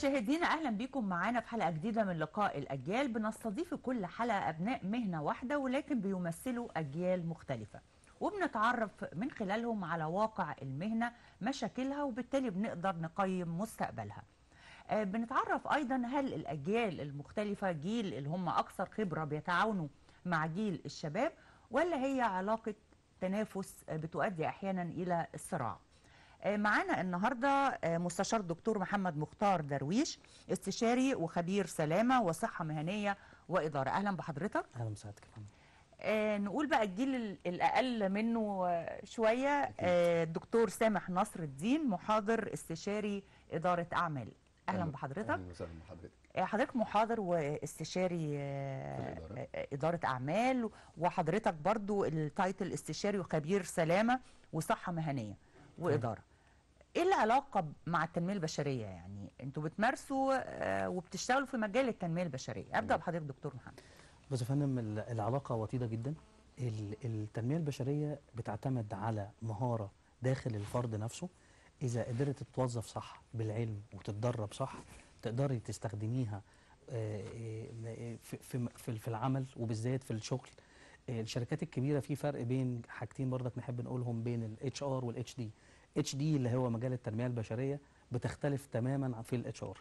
مشاهدينا أهلا بكم معانا في حلقة جديدة من لقاء الأجيال. بنستضيف كل حلقة أبناء مهنة واحدة ولكن بيمثلوا أجيال مختلفة. وبنتعرف من خلالهم على واقع المهنة مشاكلها وبالتالي بنقدر نقيم مستقبلها. آه، بنتعرف أيضا هل الأجيال المختلفة جيل اللي هم أكثر خبرة بيتعاونوا مع جيل الشباب ولا هي علاقة تنافس آه، بتؤدي أحيانا إلى الصراع معانا النهارده آه، مستشار دكتور محمد مختار درويش استشاري وخبير سلامة وصحة مهنية وإدارة. أهلا بحضرتك. أهلا بسعادتك يا فندم آه، نقول بقى الجيل ال- الأقل منه آه، شوية. آه، الدكتور سامح نصر الدين محاضر استشاري إدارة أعمال. أهلا بحضرتك. أهلا وسهلا بحضرتك. آه، حضرتك محاضر واستشاري آه،. آه، إدارة أعمال وحضرتك برضو التايتل استشاري وخبير سلامة وصحة مهنية وإدارة. العلاقة ب- مع التنمية البشرية يعني؟ أنتوا بتمارسوا آه، وبتشتغلوا في مجال التنمية البشرية. أبدأ بحضرتك دكتور محمد. بص يا فندم ال- العلاقة وطيدة جدا. ال- التنمية البشرية بتعتمد على مهارة داخل الفرد نفسه. إذا قدرت تتوظف صح بالعلم وتتدرب صح تقدري تستخدميها آه، آه، في في العمل وبالذات في الشغل. الشركات الكبيرة في فرق بين حاجتين برضك نحب نقولهم بين الاتش ار والاتش دي اتش دي اللي هو مجال التنمية البشرية بتختلف تماما في الاتش ار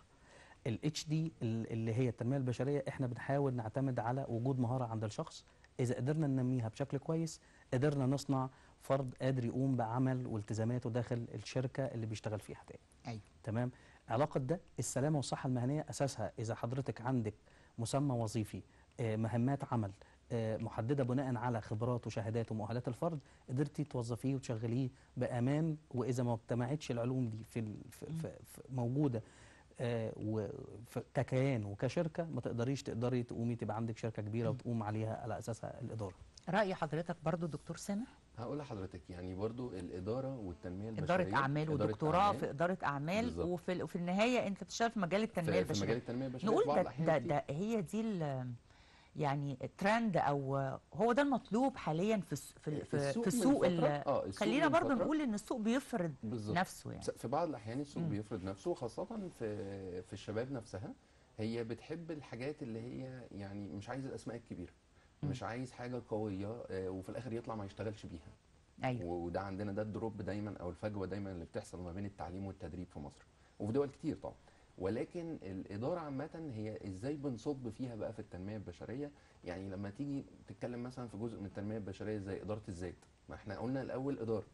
الاتش دي اللي هي التنمية البشرية إحنا بنحاول نعتمد على وجود مهارة عند الشخص. إذا قدرنا ننميها بشكل كويس قدرنا نصنع فرد قادر يقوم بعمل والتزاماته داخل الشركة اللي بيشتغل فيها تاني. أيوة. تمام؟ علاقة ده السلامة والصحة المهنية أساسها إذا حضرتك عندك مسمى وظيفي آه، مهمات عمل محددة بناء على خبرات وشهادات ومؤهلات الفرد قدرتي توظفيه وتشغليه بأمان وإذا ما اجتمعتش العلوم دي في, في, في, موجودة آه، ككيان وكشركة ما تقدريش تقدري تقومي تبقى عندك شركة كبيرة وتقوم عليها على أساسها الإدارة. رأي حضرتك برضو دكتور سامح؟ هقول لحضرتك يعني برضو الإدارة والتنمية البشرية إدارة أعمال إدارة ودكتوراه في إدارة أعمال بالظبط. وفي, وفي النهاية أنت بتشتغل في مجال التنمية في, في مجال التنمية البشرية. نقول في بعض ده, ده. ده هي دي ال- يعني ترند أو هو ده المطلوب حاليا في في ال- في, السوق في من السوق آه، خلينا فترة- نقول إن السوق بيفرض. نفسه يعني. في بعض الأحيان السوق مم. بيفرض نفسه خاصة في في الشباب نفسها. هي بتحب الحاجات اللي هي يعني مش عايز الأسماء الكبيرة. مش عايز حاجة قوية آه، وفي الآخر يطلع ما يشتغلش بيها. أيوه. وده عندنا ده الدروب دايما أو الفجوة دايما اللي بتحصل ما بين التعليم والتدريب في مصر. وفي دول كتير طبعا. ولكن الإدارة عامة هي إزاي بنصب فيها بقى في التنمية البشرية؟ يعني لما تيجي تتكلم مثلا في جزء من التنمية البشرية زي إدارة الذات ما إحنا قلنا الأول إدارة.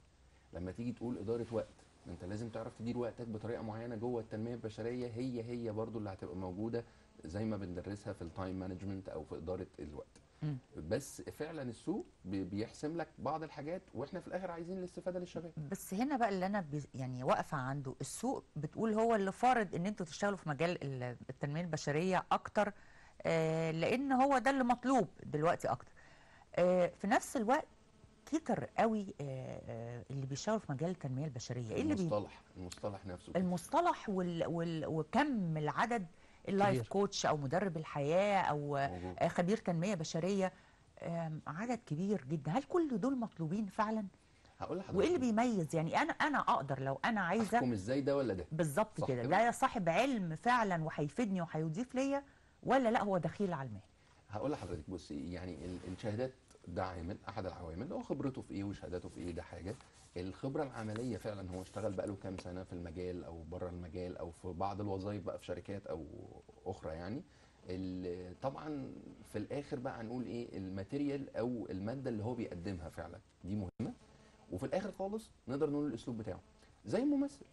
لما تيجي تقول إدارة وقت أنت لازم تعرف تدير وقتك بطريقة معينة جوه التنمية البشرية هي هي برضو اللي هتبقى موجودة زي ما بندرسها في ال time management أو في إدارة الوقت. مم. بس فعلا السوق بي- بيحسم لك بعض الحاجات وإحنا في الآخر عايزين الاستفادة للشباب بس هنا بقى اللي أنا بي يعني واقفة عنده السوق بتقول هو اللي فارض إن أنتوا تشتغلوا في مجال ال- التنمية البشرية أكتر آه لأن هو ده اللي مطلوب دلوقتي أكتر آه في نفس الوقت كتر قوي آه اللي بيشتغلوا في مجال التنمية البشرية إيه اللي بي المصطلح المصطلح نفسه. المصطلح وال وال وكم العدد ال life. coach أو مدرب الحياة أو موجود. آه، خبير تنمية بشرية عدد كبير جدا. هل كل دول مطلوبين فعلا؟ هقول لحضرتك. وإيه اللي بيميز؟ يعني أنا أنا أقدر لو أنا عايزة أحكم إزاي ده ولا ده؟ بالظبط كده؟ ده صاحب علم فعلا وهيفيدني وهيضيف ليا ولا لأ هو دخيل على المهنه هقول لحضرتك بصي يعني ال- الشهادات ده عامل أحد العوامل هو خبرته في إيه وشهاداته في إيه ده حاجة. الخبرة العملية فعلا هو اشتغل بقاله كام سنة في المجال أو بره المجال أو في بعض الوظائف بقى في شركات أو أخرى يعني. طبعا في الآخر بقى هنقول إيه الماتيريال أو المادة اللي هو بيقدمها فعلا دي مهمة. وفي الآخر خالص نقدر نقول الأسلوب بتاعه. زي الممثل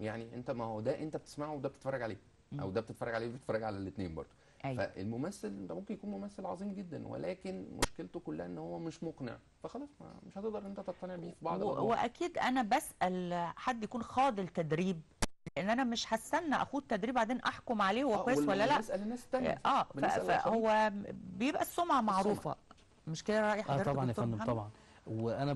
يعني أنت ما هو ده أنت بتسمعه وده بتتفرج عليه. أو ده بتتفرج عليه وبتتفرج على الاثنين برضه. أيوه. فالممثل ده ممكن يكون ممثل عظيم جدا ولكن مشكلته كلها إن هو مش مقنع. فخلاص مش هتقدر أنت تقتنع بيه في بعض. وأكيد أنا بسأل حد يكون خاض التدريب لأن أنا مش هستنى أخوض تدريب بعدين أحكم عليه هو آه، كويس ولا لأ. بنسال الناس الثانية آه فهو بيبقى السمعة معروفة. مش كده رأي آه حضرتك طبعا يا فندم؟ طبعا. وأنا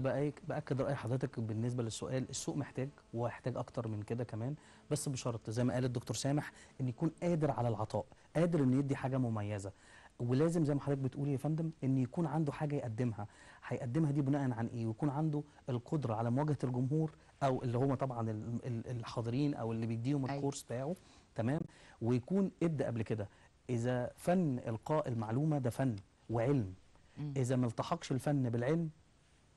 بأكد رأي حضرتك بالنسبة للسؤال السوق محتاج وهيحتاج أكتر من كده كمان. بس بشرط زي ما قال الدكتور سامح إن يكون قادر على العطاء. قادر إنه يدي حاجة مميزة. ولازم زي ما حضرتك بتقولي يا فندم إن يكون عنده حاجة يقدمها. هيقدمها دي بناء عن إيه؟ ويكون عنده القدرة على مواجهة الجمهور أو اللي هم طبعا ال- ال- الحاضرين أو اللي بيديهم أيوة. الكورس بتاعه تمام؟ ويكون ابدأ قبل كده. إذا فن إلقاء المعلومة ده فن وعلم. إذا ما التحقش الفن بالعلم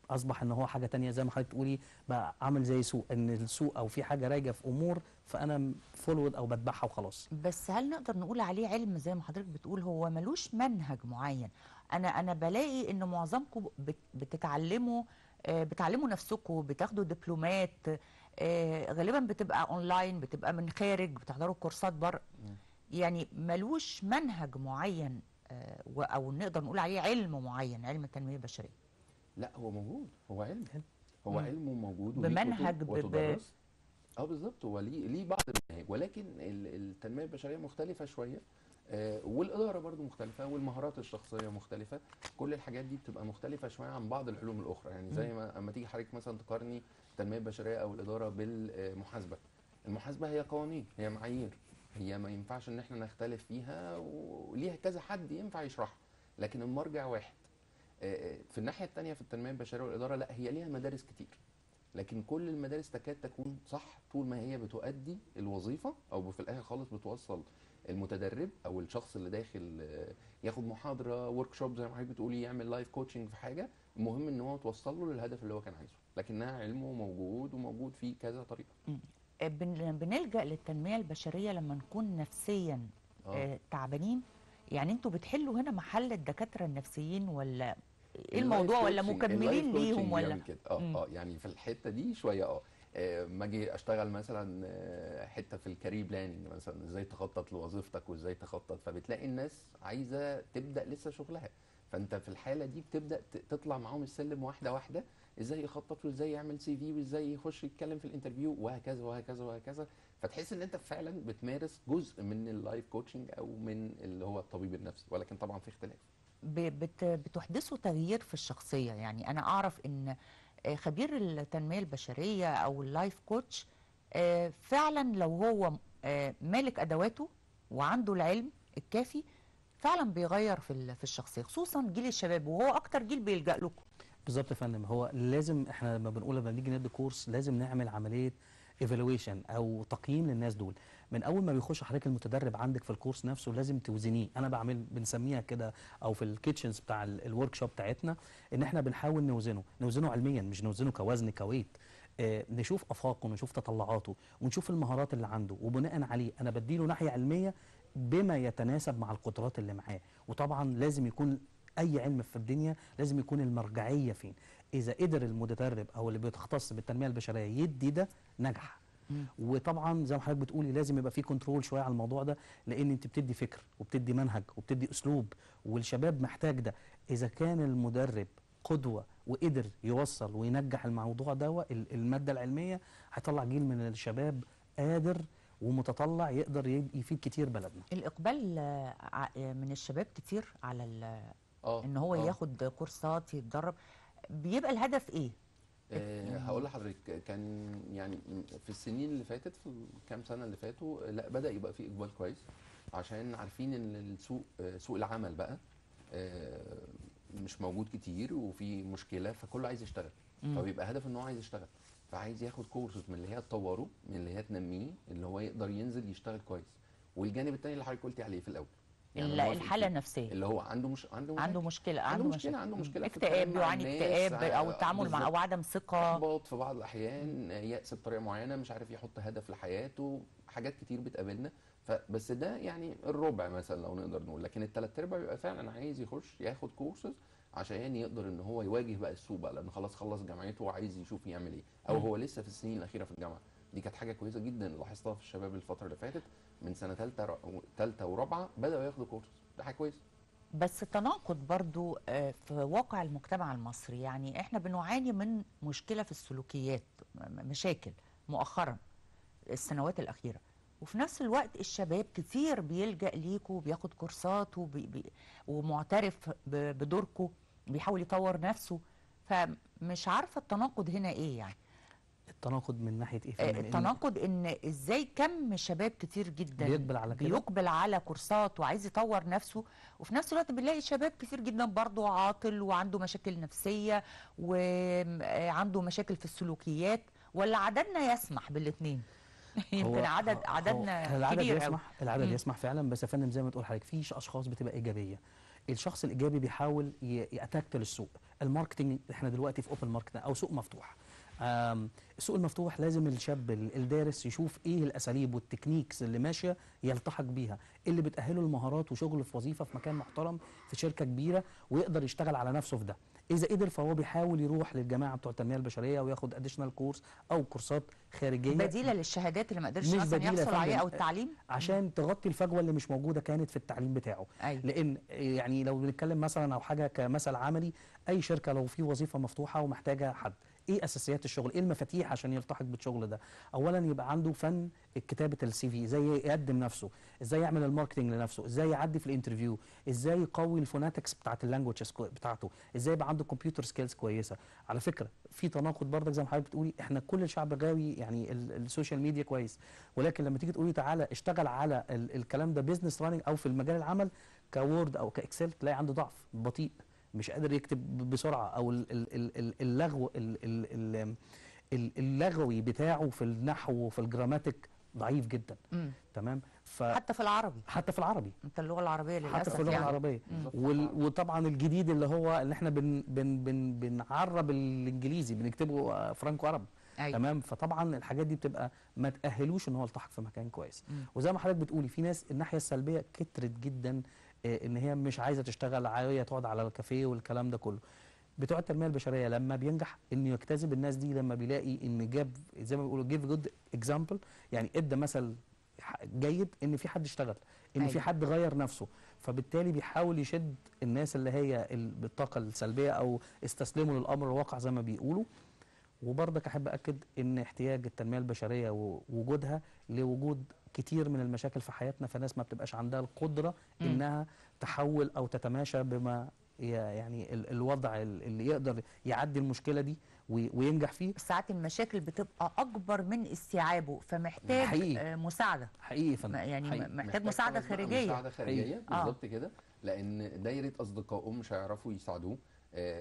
أصبح إن هو حاجة تانية زي ما حضرتك تقولي بقى عامل زي سوق إن السوق أو في حاجة رايجه في أمور فأنا فولود أو بتبعها وخلاص. بس هل نقدر نقول عليه علم زي ما حضرتك بتقول؟ هو ملوش منهج معين. أنا أنا بلاقي إن معظمكم بت- بتتعلموا آه، بتعلموا نفسكم بتاخدوا دبلومات آه، غالبا بتبقى أونلاين بتبقى من خارج بتحضروا كورسات بره. يعني ملوش منهج معين آه، أو نقدر نقول عليه علم معين علم التنمية البشرية. لا هو موجود هو علم هو مم. علم موجود وليه بمنهج وتدرس. آه بالظبط هو ليه ليه بعض المناهج ولكن ال- التنمية البشرية مختلفة شوية آه والإدارة برضو مختلفة والمهارات الشخصية مختلفة. كل الحاجات دي بتبقى مختلفة شوية عن بعض العلوم الأخرى. يعني زي ما أما تيجي حضرتك مثلا تقارني التنمية البشرية أو الإدارة بالمحاسبة. المحاسبة هي قوانين هي معايير هي ما ينفعش إن إحنا نختلف فيها وليها كذا حد ينفع يشرحها لكن المرجع واحد. في الناحية الثانية في التنمية البشرية والإدارة لا هي ليها مدارس كتير. لكن كل المدارس تكاد تكون صح طول ما هي بتؤدي الوظيفة أو في الآخر خالص بتوصل المتدرب أو الشخص اللي داخل آه، ياخد محاضرة workshop زي ما حضرتك بتقولي يعمل life coaching في حاجة. المهم إن هو توصل له للهدف اللي هو كان عايزه. لكنها علمه موجود وموجود فيه كذا طريقة. آه، بن- بنلجأ للتنمية البشرية لما نكون نفسيا آه، تعبانين؟ يعني أنتوا بتحلوا هنا محل الدكاترة النفسيين ولا إيه الموضوع ولا مكملين ليهم ولا؟ بيعمل كده. آه. آه يعني في الحتة دي شوية آه آه، ما أجي أشتغل مثلا آه، حتة في ال career planning مثلا إزاي تخطط لوظيفتك وإزاي تخطط؟ فبتلاقي الناس عايزة تبدأ لسه شغلها. فأنت في الحالة دي بتبدأ تطلع معاهم السلم واحدة واحدة إزاي يخطط وإزاي يعمل CV وإزاي يخش يتكلم في ال interview وهكذا وهكذا وهكذا. فتحس إن أنت فعلا بتمارس جزء من ال life coaching أو من اللي هو الطبيب النفسي ولكن طبعا في اختلاف. بتحدثوا تغيير في الشخصية. يعني أنا أعرف إن آه، خبير التنمية البشرية أو ال life coach آه، فعلا لو هو آه، مالك أدواته وعنده العلم الكافي فعلا بيغير في في الشخصية خصوصا جيل الشباب وهو أكتر جيل بيلجأ لكم. بالظبط يا فندم. هو لازم إحنا لما بنقول لما بنيجي ندي كورس لازم نعمل عملية evaluation أو تقييم للناس دول. من أول ما بيخش حضرتك المتدرب عندك في الكورس نفسه لازم توزنيه. أنا بعمل بنسميها كده أو في ال kitchens بتاع ال workshop بتاعتنا إن إحنا بنحاول نوزنه. نوزنه علميا مش نوزنه كوزن weight. آه نشوف أفاقه ونشوف تطلعاته ونشوف المهارات اللي عنده. وبناء عليه أنا بديله ناحية علمية بما يتناسب مع القدرات اللي معاه. وطبعا لازم يكون أي علم في الدنيا لازم يكون المرجعية فين. إذا قدر المتدرب أو اللي بيتختص بالتنمية البشرية يدي ده نجح. وطبعا زي ما حضرتك بتقولي لازم يبقى في control شوية على الموضوع ده لأن أنت بتدي فكر وبتدي منهج وبتدي أسلوب والشباب محتاج ده. إذا كان المدرب قدوة وقدر يوصل وينجح الموضوع ده ال- المادة العلمية هيطلع جيل من الشباب قادر ومتطلع يقدر يفيد كتير بلدنا. الإقبال آه، آه، من الشباب كتير على ال- آه إن هو آه. ياخد كورسات يتدرب. بيبقى الهدف إيه؟ آه، هقول لحضرتك كان يعني في السنين اللي فاتت في الكام سنة اللي فاتوا لا بدأ يبقى في إقبال كويس عشان عارفين إن السوق آه، سوق العمل بقى آه، مش موجود كتير وفي مشكلة فكله عايز يشتغل. فبيبقى هدف إن هو عايز يشتغل. فعايز ياخد كورسز من اللي هي تطوره من اللي هي تنميه اللي هو يقدر ينزل يشتغل كويس. والجانب التاني اللي حضرتك قلتي عليه في الأول. يعني الحالة. النفسية اللي هو عنده مش عنده عنده. مشكلة عنده عنده مشكلة، عنده مم. مشكلة في اكتئاب الناس، اكتئاب أو التعامل مع. أو عدم ثقة احباط في بعض الأحيان يأس بطريقة معينة مش عارف يحط هدف لحياته حاجات كتير بتقابلنا فبس ده يعني الربع مثلا لو نقدر نقول لكن الثلاث أرباع بيبقى فعلا عايز يخش ياخد كورسز عشان يقدر إن هو يواجه بقى السوق بقى لأن خلاص خلص جامعته وعايز يشوف يعمل إيه أو. هو لسه في السنين الأخيرة في الجامعة دي كانت حاجة كويسة جدا لاحظتها في الشباب الفترة اللي فاتت من سنة ثالثه ثالثه ورابعة بدأوا ياخدوا كورسز ده حاجة كويسة. بس تناقض برضو آه، في واقع المجتمع المصري يعني إحنا بنعاني من مشكلة في السلوكيات مشاكل مؤخرا السنوات الأخيرة. وفي نفس الوقت الشباب كتير بيلجأ ليكوا وبياخد كورسات ومعترف بدوركوا بيحاول يطور نفسه. فمش عارفة التناقض هنا إيه يعني. التناقض من ناحية إيه؟ آه، فندم؟ إن التناقض إن إزاي كم شباب كتير جدا بيقبل على كده؟ بيقبل على كورسات وعايز يطور نفسه وفي نفس الوقت بنلاقي شباب كتير جدا برضه عاطل وعنده مشاكل نفسية وعنده مشاكل في السلوكيات ولا عددنا يسمح بالاثنين يمكن هو- عدد هو- عددنا العدد كبير يسمح العدد مم. يسمح فعلا بس يا فندم زي ما تقول حضرتك في أشخاص بتبقى إيجابية. الشخص الإيجابي بيحاول ي- ي attract للسوق. ال marketing إحنا دلوقتي في open market أو سوق مفتوح. السوق المفتوح لازم الشاب ال- الدارس يشوف إيه الاساليب وال techniques اللي ماشية يلتحق بيها اللي بتأهله المهارات وشغل في وظيفة في مكان محترم في شركة كبيرة ويقدر يشتغل على نفسه في ده. إذا قدر فهو بيحاول يروح للجماعة بتوع التنمية البشرية وياخد additional course أو كورسات خارجية. بديلة للشهادات اللي ما قدرش يا يحصل عليها. أو التعليم؟ عشان تغطي الفجوة اللي مش موجودة كانت في التعليم بتاعه. أيوه. لأن يعني لو بنتكلم مثلا أو حاجة كمثل عملي أي شركة لو في وظيفة مفتوحة ومحتاجة حد إيه اساسيات الشغل؟ إيه المفاتيح عشان يلتحق بالشغل ده؟ اولا يبقى عنده فن كتابة ال CV إزاي يقدم نفسه إزاي يعمل ال marketing لنفسه إزاي يعدي في ال interview إزاي يقوي ال phonetics بتاعت ال languages بتاعته إزاي يبقى عنده computer skills كويسة. على فكرة في تناقض برضك زي ما حضرتك بتقولي إحنا كل الشعب غاوي يعني ال- ال social media كويس. ولكن لما تيجي تقولي تعالى اشتغل على ال- الكلام ده business running أو في المجال العمل ك Word أو ك Excel تلاقي عنده ضعف بطيء. مش قادر يكتب بسرعة أو ال- ال- ال- ال- اللغو ال- ال- ال- ال- اللغوي بتاعه في النحو وفي ال grammatic ضعيف جدا مم. تمام ف حتى في العربي حتى في العربي انت اللغة العربية للأسف حتى في اللغة يعني. العربية. وال... وطبعا الجديد اللي هو اللي إحنا بن... بن... بن... بنعرب الإنجليزي بنكتبه آه، فرانكو عرب أيوة. تمام فطبعا الحاجات دي بتبقى ما تأهلوش إن هو يلتحق في مكان كويس مم. وزي ما حضرتك بتقولي في ناس الناحية السلبية كترت جدا إن هي مش عايزة تشتغل عايزة تقعد على الكافيه والكلام ده كله. بتوع التنمية البشرية لما بينجح انه يجتذب الناس دي لما بيلاقي إن جاب زي ما بيقولوا give good example يعني إدى مثل جيد إن في حد اشتغل إن أيوة. في حد غير نفسه. فبالتالي بيحاول يشد الناس اللي هي ال- بالطاقة السلبية أو استسلموا للأمر الواقع زي ما بيقولوا. وبرضك أحب اكد إن احتياج التنمية البشرية ووجودها لوجود كتير من المشاكل في حياتنا فناس ما بتبقاش عندها القدرة مم. إنها تحول أو تتماشى بما يعني ال- الوضع ال- اللي يقدر يعدي المشكلة دي وي- وينجح فيه ساعات المشاكل بتبقى أكبر من استيعابه فمحتاج حقيقي. آه، مساعدة حقيقي فندم يعني حقيقي. محتاج مساعدة خلاص بقى خارجية مساعدة خارجية آه. بالظبط كده لأن دايرة أصدقائه مش هيعرفوا يساعدوه آه،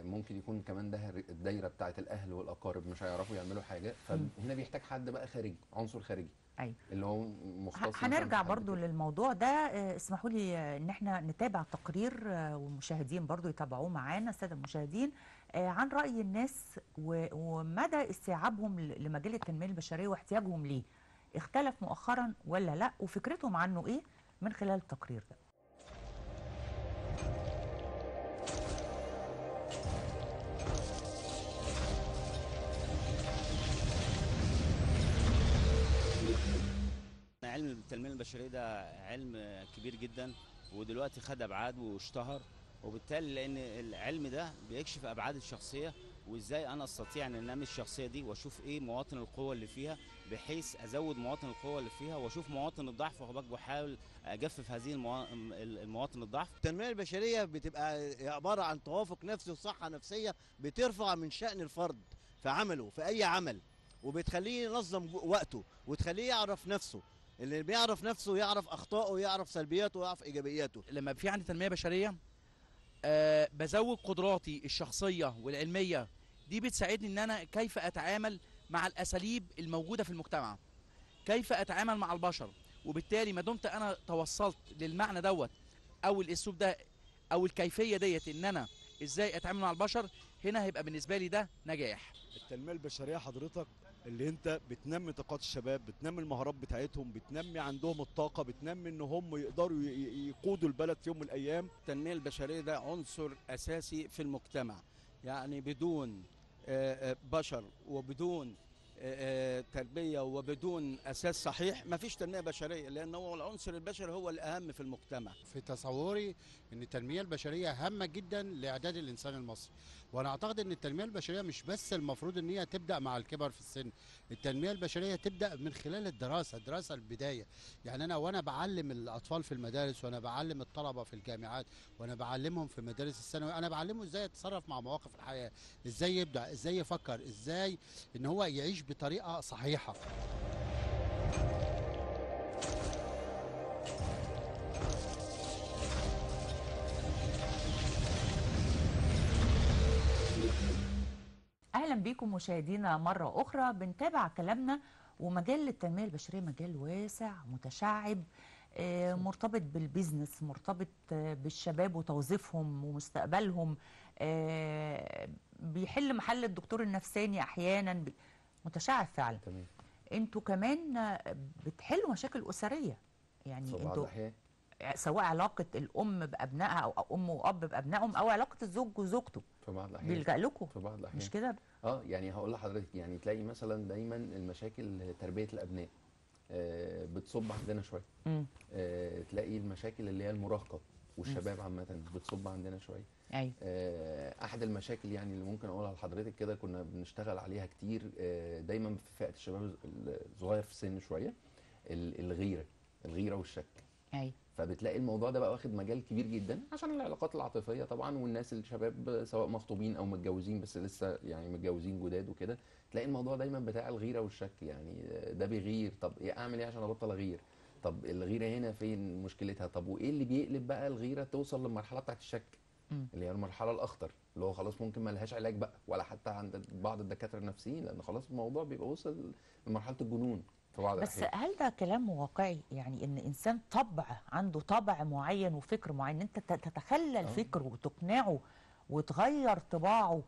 ممكن يكون كمان ده الدايرة بتاعه الأهل والأقارب مش هيعرفوا يعملوا حاجة. فهنا بيحتاج حد بقى خارجي عنصر خارجي. أيوة. اللي هو مختص هنرجع برضو كده. للموضوع ده. آه، اسمحوا لي آه، إن إحنا نتابع تقرير آه، والمشاهدين برضو يتابعوه معانا الساده المشاهدين آه، عن رأي الناس ومدى استيعابهم لمجال التنمية البشرية واحتياجهم ليه. اختلف مؤخرا ولا لأ؟ وفكرتهم عنه إيه من خلال التقرير ده. علم التنمية البشرية ده علم كبير جدا ودلوقتي خد أبعاد واشتهر وبالتالي لأن العلم ده بيكشف أبعاد الشخصية وإزاي أنا أستطيع إن أنمي الشخصية دي وأشوف إيه مواطن القوة اللي فيها بحيث أزود مواطن القوة اللي فيها وأشوف مواطن الضعف وبقى بحاول أجفف هذه الموا- المواطن الضعف. التنمية البشرية بتبقى عبارة عن توافق نفسي وصحة نفسية بترفع من شأن الفرد في عمله في أي عمل وبتخليه ينظم وقته وتخليه يعرف نفسه. اللي بيعرف نفسه يعرف أخطائه يعرف سلبياته ويعرف إيجابياته. لما في عندي تنمية بشرية آه بزود قدراتي الشخصية والعلمية دي بتساعدني إن أنا كيف أتعامل مع الأساليب الموجودة في المجتمع. كيف أتعامل مع البشر. وبالتالي ما دمت أنا توصلت للمعنى دوت أو الأسلوب ده أو الكيفية ديت إن أنا إزاي أتعامل مع البشر هنا هيبقى بالنسبة لي ده نجاح. التنمية البشرية حضرتك اللي انت بتنمي طاقات الشباب بتنمي المهارات بتاعتهم بتنمي عندهم الطاقة بتنمي ان هم يقدروا يقودوا البلد في يوم من الأيام. التنمية البشرية ده عنصر أساسي في المجتمع. يعني بدون آه، آه، بشر وبدون آه، تربية وبدون أساس صحيح ما فيش تنمية بشرية لأن هو العنصر البشري هو الأهم في المجتمع. في تصوري إن التنمية البشرية هامة جدا لأعداد الإنسان المصري. وأنا اعتقد ان التنميه البشريه مش بس المفروض ان هي تبدا مع الكبر في السن. التنميه البشريه تبدا من خلال الدراسه الدراسه البدايه. يعني أنا وأنا بعلم الاطفال في المدارس وأنا بعلم الطلبه في الجامعات وأنا بعلمهم في مدارس الثانوي أنا بعلمه إزاي يتصرف مع مواقف الحياة إزاي يبدع إزاي يفكر إزاي ان هو يعيش بطريقه صحيحه. أهلا بيكم مشاهدينا مره أخرى. بنتابع كلامنا ومجال التنميه البشريه مجال واسع متشعب آه، مرتبط بالبيزنس مرتبط آه، بالشباب وتوظيفهم ومستقبلهم آه، بيحل محل الدكتور النفساني أحيانا. متشعب فعلا. تمام. أنتوا كمان بتحلوا مشاكل اسريه. يعني أنتوا سواء علاقة الأم بأبنائها أو أو أم وأب بأبنائهم أو علاقة الزوج وزوجته. في بعض الأحيان. بيلجأ لكم. في بعض الأحيان. مش كده؟ آه يعني هقول لحضرتك يعني تلاقي مثلا دايما المشاكل تربية الأبناء آه بتصب عندنا شوية. آه تلاقي المشاكل اللي هي المراهقة والشباب عامة بتصب عندنا شوية. أيوه. آه، أحد المشاكل يعني اللي ممكن أقولها لحضرتك كده كنا بنشتغل عليها كتير آه، دايما في فئة الشباب الصغير في السن شوية ال- الغيرة الغيرة والشك. أيوه فبتلاقي الموضوع ده بقى واخد مجال كبير جدا عشان العلاقات العاطفية طبعا والناس الشباب سواء مخطوبين أو متجوزين بس لسه يعني متجوزين جداد وكده تلاقي الموضوع دايما بتاع الغيرة والشك يعني ده بيغير طب إيه أعمل إيه عشان أبطل أغير؟ طب الغيرة هنا فين مشكلتها؟ طب وإيه اللي بيقلب بقى الغيرة توصل للمرحلة بتاعت الشك. اللي هي المرحلة الأخطر اللي هو خلاص ممكن ما لهاش علاج بقى ولا حتى عند بعض الدكاترة النفسيين لأن خلاص الموضوع بيبقى وصل لمرحلة الجنون. في بعض بس الأحيان. هل ده كلام واقعي؟ يعني إن إنسان طبع عنده طبع معين وفكر معين أنت تتخلى الفكر وتقنعه وتغير طباعه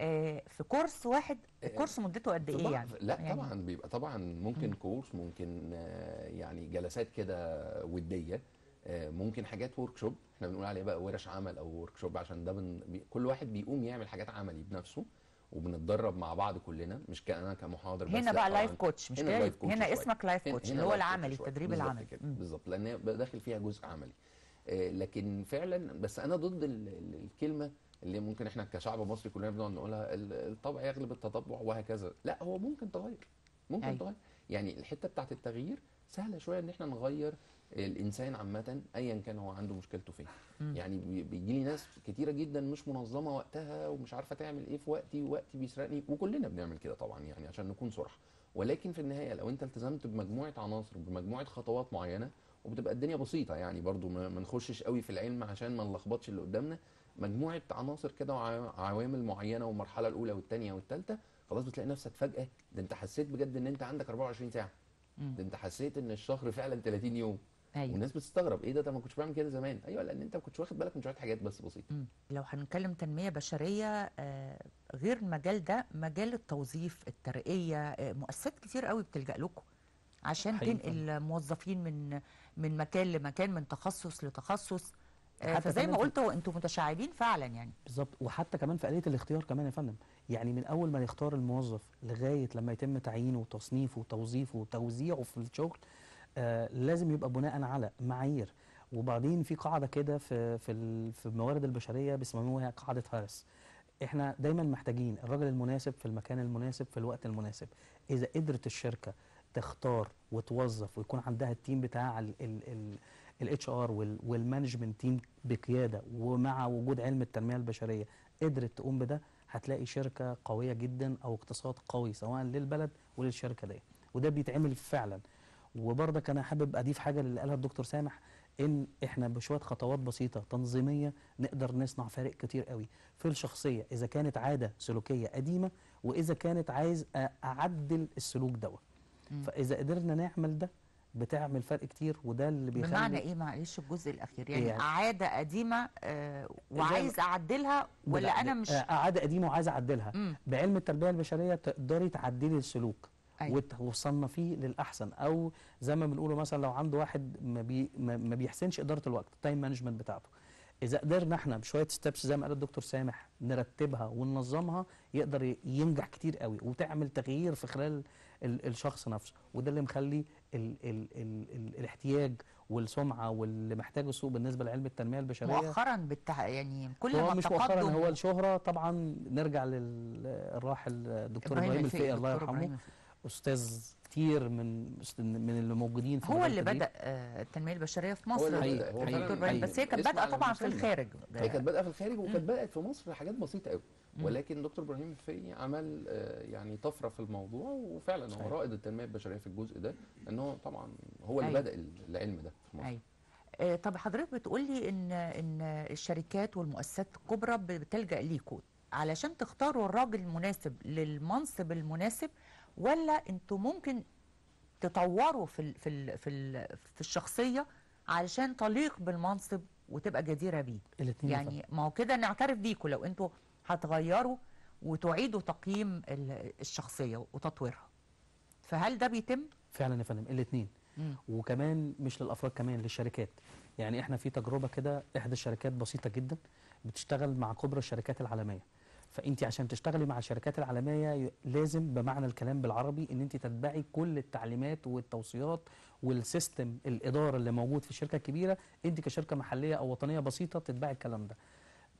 آه، في كورس واحد الكورس مدته قد إيه يعني؟ لا يعني طبعا بيبقى طبعا ممكن كورس ممكن آه، يعني جلسات كده ودية آه، ممكن حاجات workshop إحنا بنقول عليها بقى ورش عمل أو workshop عشان ده بن... كل واحد بيقوم يعمل حاجات عملي بنفسه. وبنتدرب مع بعض كلنا مش كأنا كمحاضر بس هنا بقى. life coach مش هنا coach هنا. اسمك life coach اللي هو العملي. التدريب العملي. بالظبط لأن داخل فيها جزء عملي آه، لكن فعلا بس أنا ضد ال- ال- الكلمة اللي ممكن إحنا كشعب مصري كلنا بنقعد نقولها ال- الطبع يغلب التطبع وهكذا لأ هو ممكن تغير ممكن أيوة. تغير يعني الحتة بتاعت التغيير سهلة شوية إن إحنا نغير الإنسان عامة ايا كان هو عنده مشكلته فين. يعني بي- بيجي لي ناس كتيرة جدا مش منظمة وقتها ومش عارفة تعمل إيه في وقتي ووقتي بيسرقني وكلنا بنعمل كده طبعا يعني عشان نكون صراحة ولكن في النهاية لو أنت التزمت بمجموعة عناصر بمجموعه خطوات معينة وبتبقى الدنيا بسيطة يعني برضو ما نخشش قوي في العلم عشان ما نلخبطش اللي قدامنا مجموعة عناصر كده وعوامل معينة والمرحلة الأولى والثانيه والثالثه خلاص بتلاقي نفسك فجأة ده أنت حسيت بجد إن أنت عندك 24 ساعة. ده أنت حسيت إن الشهر فعلا 30 يوم أيوه. والناس بتستغرب إيه ده؟ ده ما كنتش بعمل كده زمان. أيوه لأن أنت ما كنتش واخد بالك من شوية حاجات بس بسيطة. مم. لو هنتكلم تنمية بشرية آه، غير المجال ده مجال التوظيف الترقية آه، مؤسسات كتير قوي بتلجأ لكم عشان تنقل موظفين من من مكان لمكان من تخصص لتخصص. آه، حتى فزي ما كمان في- قلت هو أنتوا متشعبين فعلا يعني. بالظبط. وحتى كمان في آلية الاختيار كمان يا فندم. يعني من أول ما يختار الموظف لغاية لما يتم تعيينه وتصنيفه وتوظيفه وتوزيعه في الشغل لازم يبقى بناء على معايير. وبعدين في قاعدة كده في في في الموارد البشرية بيسموها قاعدة هارس. إحنا دايما محتاجين الراجل المناسب في المكان المناسب في الوقت المناسب. إذا قدرت الشركة تختار وتوظف ويكون عندها ال team بتاع ال HR وال management team بقيادة ومع وجود علم التنمية البشرية قدرت تقوم بده هتلاقي شركة قوية جدا أو اقتصاد قوي سواء للبلد وللشركة دي. وده بيتعمل فعلا. وبرضك أنا حابب أضيف حاجة اللي قالها الدكتور سامح إن إحنا بشوية خطوات بسيطة تنظيمية نقدر نصنع فارق كتير قوي في الشخصية إذا كانت عادة سلوكية قديمة وإذا كانت عايز أعدل السلوك دوت. فإذا قدرنا نعمل ده بتعمل فرق كتير وده اللي بيخلي بمعنى إيه معلش الجزء الأخير؟ يعني, يعني- عادة قديمة آه، وعايز أعدلها ولا لا، أنا مش آه، عادة قديمة وعايز أعدلها. مم. بعلم التربية البشرية تقدري تعدلي السلوك. أيوة. وت- وتصنفيه للأحسن. أو زي ما بنقوله مثلا لو عنده واحد ما, بي ما بيحسنش إدارة الوقت ال time management بتاعته. إذا قدرنا إحنا بشوية steps زي ما قال الدكتور سامح نرتبها وننظمها يقدر ينجح كتير قوي وتعمل تغيير في خلال ال الشخص نفسه. وده اللي مخلي ال ال ال ال الاحتياج والسمعة واللي محتاجه السوق بالنسبة لعلم التنمية البشرية. مؤخرا بالتع... يعني كل ما مش مؤخرا هو الشهرة. طبعا نرجع للراحل الدكتور إبراهيم الفقي الله يرحمه. أستاذ كتير من من اللي موجودين في هو اللي. بدأ آه، التنمية البشرية في هو مصر اللي. هو حقيقي، فعلاً دكتور إبراهيم بس هي كانت بادئه طبعا في. الخارج هي كانت بادئة في الخارج وكانت. بدات في مصر حاجات بسيطة قوي. ولكن دكتور إبراهيم الفقي عمل آه، يعني طفرة في الموضوع وفعلا هو. رائد التنمية البشرية في الجزء ده ان هو طبعا هو اللي أيوة. بدأ العلم ده في مصر أيوه آه، طب حضرتك بتقولي إن إن الشركات والمؤسسات الكبرى بتلجأ ليكوا علشان تختاروا الراجل المناسب للمنصب المناسب ولا أنتوا ممكن تطوروا في ال في ال في ال في الشخصية علشان تليق بالمنصب وتبقى جديرة بيه؟ يعني ما هو كده نعترف بيكوا لو أنتوا هتغيروا وتعيدوا تقييم ال- الشخصية وتطويرها. فهل ده بيتم؟ فعلا يا فندم الاثنين. وكمان مش للأفراد كمان للشركات. يعني إحنا في تجربة كده إحدى الشركات بسيطة جدا بتشتغل مع كبرى الشركات العالمية. فانت عشان تشتغلي مع الشركات العالمية لازم بمعنى الكلام بالعربي إن انت تتبعي كل التعليمات والتوصيات والسيستم الإدارة اللي موجود في الشركة الكبيره انت كشركة محلية أو وطنية بسيطة تتبعي الكلام ده.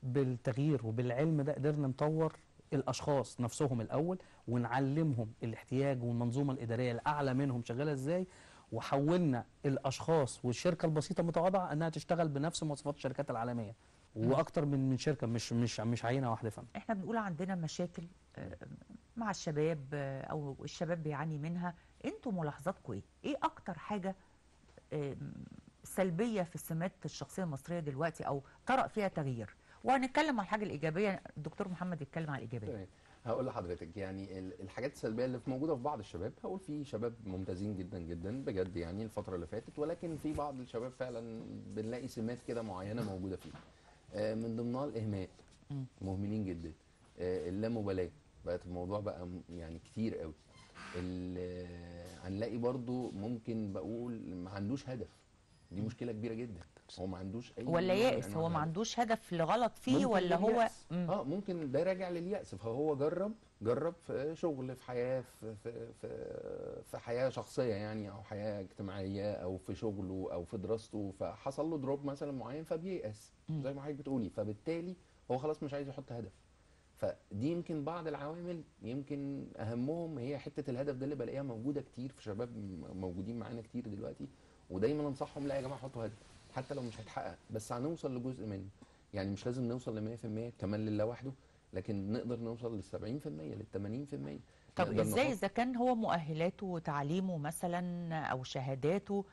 بالتغيير وبالعلم ده قدرنا نطور الأشخاص نفسهم الأول ونعلمهم الاحتياج والمنظومة الإدارية الأعلى منهم شغالة إزاي. وحولنا الأشخاص والشركة البسيطة المتواضعة إنها تشتغل بنفس مواصفات الشركات العالمية. وأكتر من من شركة مش مش مش عينة واحدة فن إحنا بنقول عندنا مشاكل آه، مع الشباب آه، أو الشباب بيعاني منها. أنتوا ملاحظاتكم إيه؟ إيه أكتر حاجة سلبية في سمات الشخصية المصرية دلوقتي أو طرأ فيها تغيير؟ وهنتكلم على الحاجة الإيجابية. الدكتور محمد يتكلم على الإيجابية. تمام. هقول لحضرتك يعني ال- الحاجات السلبية اللي موجودة في بعض الشباب هقول في شباب ممتازين جدا جدا بجد يعني الفترة اللي فاتت ولكن في بعض الشباب فعلا بنلاقي سمات كده معينة موجودة فيه. آه، من ضمنها الإهمال. مهملين جدا. آه، اللامبالاة. بقت الموضوع بقى يعني كتير قوي. هنلاقي برضو ممكن بقول ما عندوش هدف. دي مشكلة كبيرة جدا. هو ما عندوش أي ولا أنواع هو ما. عندوش هدف لغلط فيه ولا هو. آه ممكن ده راجع لليأس. فهو جرب جرب في شغل في حياة في في في, في حياة شخصية يعني أو حياة اجتماعية أو في شغله أو في دراسته. فحصل له دروب مثلا معين فبييأس. زي ما حضرتك بتقولي. فبالتالي هو خلاص مش عايز يحط هدف. فدي يمكن بعض العوامل يمكن أهمهم هي حتة الهدف ده اللي بلاقيها موجودة كتير في شباب موجودين معانا كتير دلوقتي. ودايما أنصحهم لا يا جماعة حطوا هدف. حتى لو مش هيتحقق بس هنوصل لجزء منه. يعني مش لازم نوصل ل 100% كمان لله وحده لكن نقدر نوصل لل 70% لل 80% طب إزاي إذا كان هو مؤهلاته وتعليمه مثلا أو شهاداته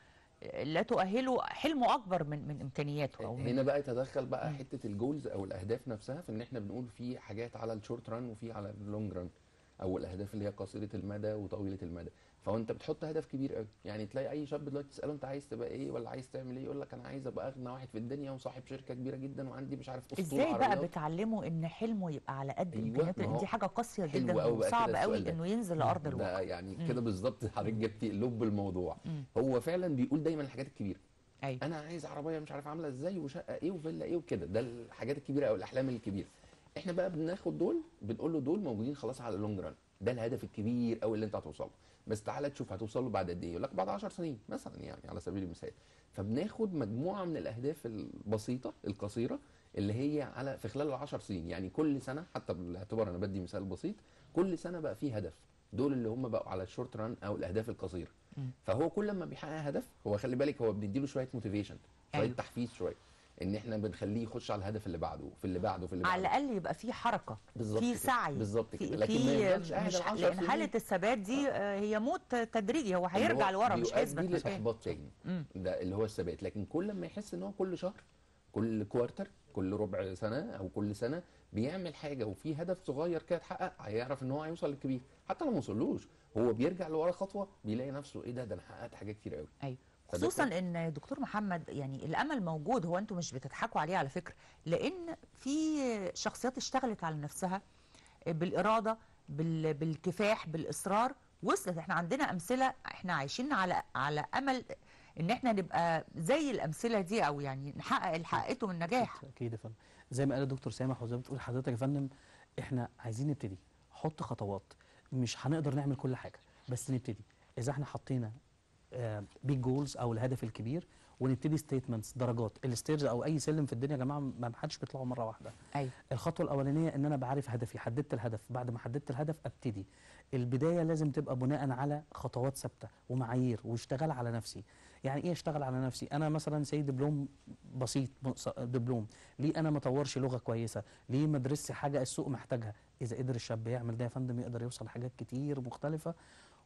آه، لا تؤهله حلمه أكبر من من إمكانياته أو هنا بقى يتدخل بقى. حتة ال goals أو الأهداف نفسها في إن إحنا بنقول في حاجات على ال short run وفي على ال long run أو الأهداف اللي هي قصيرة المدى وطويلة المدى. فهو أنت بتحط هدف كبير قوي يعني تلاقي أي شاب دلوقتي تسأله أنت عايز تبقى إيه ولا عايز تعمل إيه يقول لك أنا عايز أبقى أغنى واحد في الدنيا وصاحب شركة كبيرة جدا وعندي مش عارف اسطول إزاي بقى. بتعلمه إن حلمه يبقى على قد أيوة، إمكانياته؟ دي حاجة قاسية جدا وصعب قوي. إنه ينزل لارض ده الواقع يعني. كده بالظبط حضرتك جبتي لب الموضوع. مم. هو فعلا بيقول دايما الحاجات الكبيرة. أيوه. أنا عايز عربية مش عارف عاملة إزاي وشقة إيه وفيلا إيه وكده. ده الحاجات الكبيرة أو الأحلام الكبيرة. إحنا بقى بناخد دول بنقول له دول موجودين خلاص على ال long run ده الهدف الكبير قوي اللي انت هتوصل له بس تعالى تشوف هتوصل له بعد قد إيه. يقول لك بعد 10 سنين مثلا يعني على سبيل المثال. فبناخد مجموعة من الأهداف البسيطة القصيرة اللي هي على في خلال ال 10 سنين. يعني كل سنة حتى بالاعتبار أنا بدي مثال بسيط كل سنة بقى فيه هدف. دول اللي هم بقوا على ال short run أو الأهداف القصيرة. فهو كل ما بيحقق هدف هو خلي بالك هو بنديله شوية motivation شوية. تحفيز شوية. إن إحنا بنخليه يخش على الهدف اللي بعده في اللي بعده في اللي على بعده. الأقل يبقى في حركة في كده. سعي بالظبط كده. لكن في مش ال 10 لأن حالة الثبات دي آه، هي موت تدريجي هو هيرجع لورا مش هيثبت مكانه لإحباط تاني. ده اللي هو الثبات. لكن كل ما يحس إن هو كل شهر كل كوارتر كل ربع سنة أو كل سنة بيعمل حاجة وفي هدف صغير كده اتحقق هيعرف إن هو هيوصل للكبير. حتى لو ما وصلوش هو بيرجع لورا خطوة بيلاقي نفسه إيه ده؟ ده أنا حققت حاجات كتير قوي. أيوه. خصوصا إن دكتور محمد يعني الأمل موجود هو أنتوا مش بتضحكوا عليه على فكرة لأن في شخصيات اشتغلت على نفسها بالإرادة بال- بالكفاح بالإصرار وصلت. إحنا عندنا أمثلة إحنا عايشين على على أمل إن إحنا نبقى زي الأمثلة دي أو يعني نحقق اللي حققته من نجاح أكيد يا فندم. زي ما قال الدكتور سامح وزي ما بتقول حضرتك يا فندم إحنا عايزين نبتدي. حط خطوات. مش هنقدر نعمل كل حاجة بس نبتدي. إذا إحنا حطينا big goals أو الهدف الكبير ونبتدي steps درجات. ال stairs أو أي سلم في الدنيا يا جماعة ما حدش بيطلعوا مرة واحدة. أيوه. الخطوة الأولانية إن أنا بعرف هدفي حددت الهدف. بعد ما حددت الهدف أبتدي. البداية لازم تبقى بناء على خطوات ثابتة ومعايير واشتغل على نفسي. يعني إيه اشتغل على نفسي؟ أنا مثلا سي دبلوم بسيط دبلوم. ليه أنا ما اطورش لغة كويسة؟ ليه ما ادرسش حاجة السوق محتاجها؟ إذا قدر الشاب يعمل ده يا فندم يقدر يوصل لحاجات كتير مختلفة.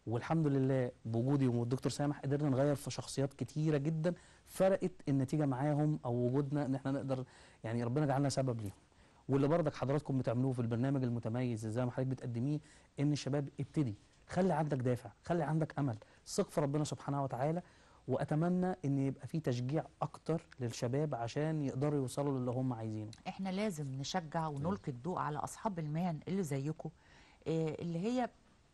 والحمد لله بوجودي والدكتور سامح قدرنا نغير في شخصيات كتيرة جدا فرقت النتيجة معاهم أو وجودنا إن إحنا نقدر يعني ربنا جعلنا سبب ليهم. واللي برضك حضراتكم بتعملوه في البرنامج المتميز زي ما حضرتك بتقدميه إن الشباب ابتدي. خلي عندك دافع خلي عندك أمل. ثق في ربنا سبحانه وتعالى وأتمنى إن يبقى في تشجيع أكتر للشباب عشان يقدروا يوصلوا للي هم عايزينه. إحنا لازم نشجع ونلقي الضوء على أصحاب المهن اللي زيكم آه، اللي هي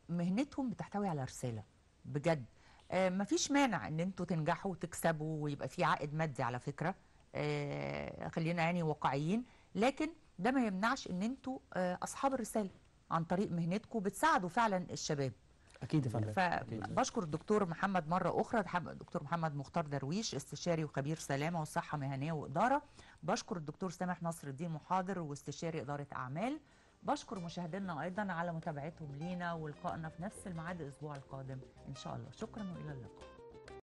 مهنتهم بتحتوي على رسالة بجد. آه، مفيش مانع إن أنتوا تنجحوا وتكسبوا ويبقى في عائد مادي على فكرة. آه، خلينا يعني واقعيين. لكن ده ما يمنعش إن أنتوا آه، أصحاب الرسالة عن طريق مهنتكم بتساعدوا فعلا الشباب. أكيد يا فندم. فبشكر الدكتور محمد مرة أخرى الدكتور محمد مختار درويش استشاري وخبير سلامة والصحة مهنية وإدارة. بشكر الدكتور سامح نصر الدين محاضر واستشاري إدارة أعمال. بشكر مشاهدينا أيضا على متابعتهم لينا ولقائنا في نفس الميعاد الأسبوع القادم. إن شاء الله. شكرا وإلى اللقاء.